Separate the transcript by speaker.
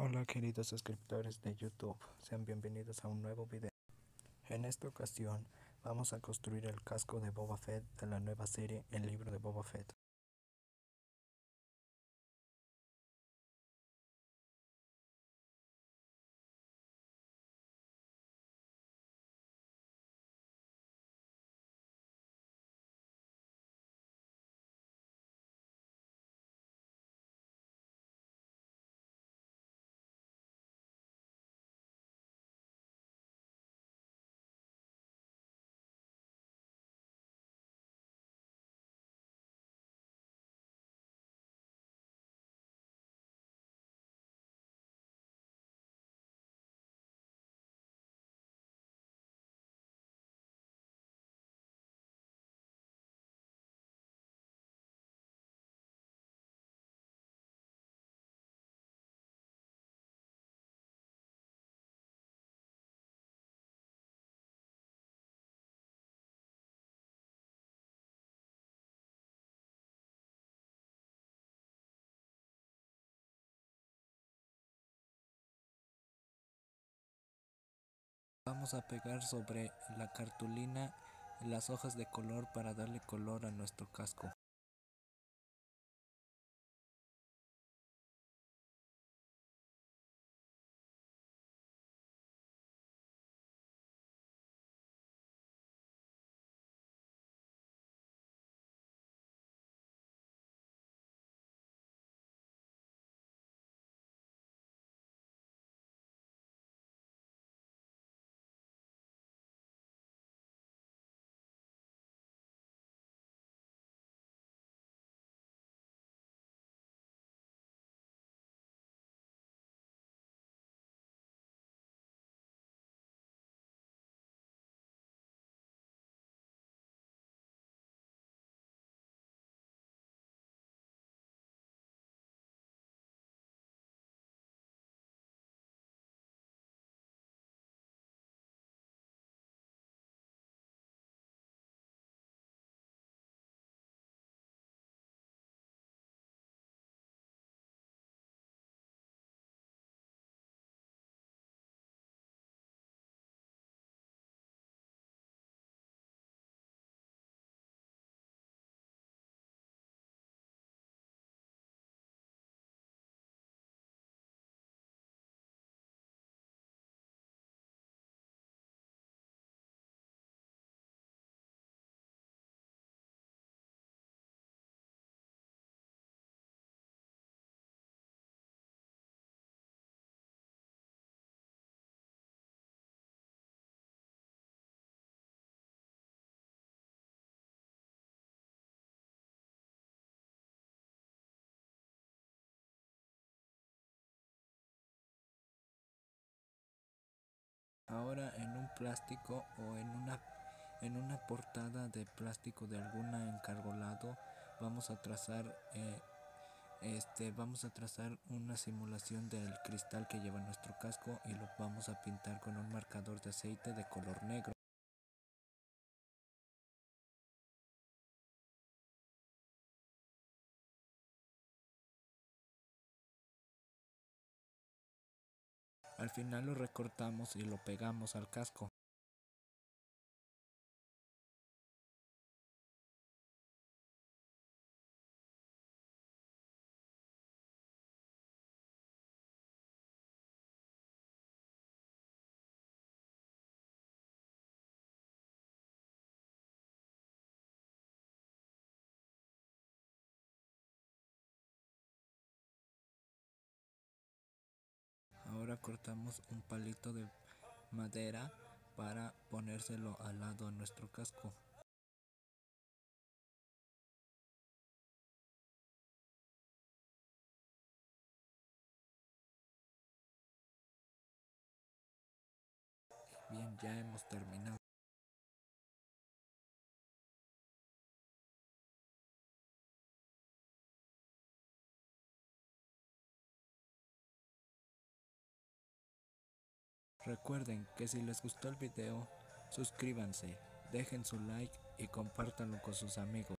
Speaker 1: Hola queridos suscriptores de YouTube, sean bienvenidos a un nuevo video. En esta ocasión vamos a construir el casco de Boba Fett de la nueva serie El libro de Boba Fett. Vamos a pegar sobre la cartulina las hojas de color para darle color a nuestro casco. Ahora en un plástico o en una en una portada de plástico de alguna encargolado vamos a trazar eh, este vamos a trazar una simulación del cristal que lleva nuestro casco y lo vamos a pintar con un marcador de aceite de color negro Al final lo recortamos y lo pegamos al casco. Ahora cortamos un palito de madera para ponérselo al lado a nuestro casco. Bien, ya hemos terminado. Recuerden que si les gustó el video, suscríbanse, dejen su like y compártanlo con sus amigos.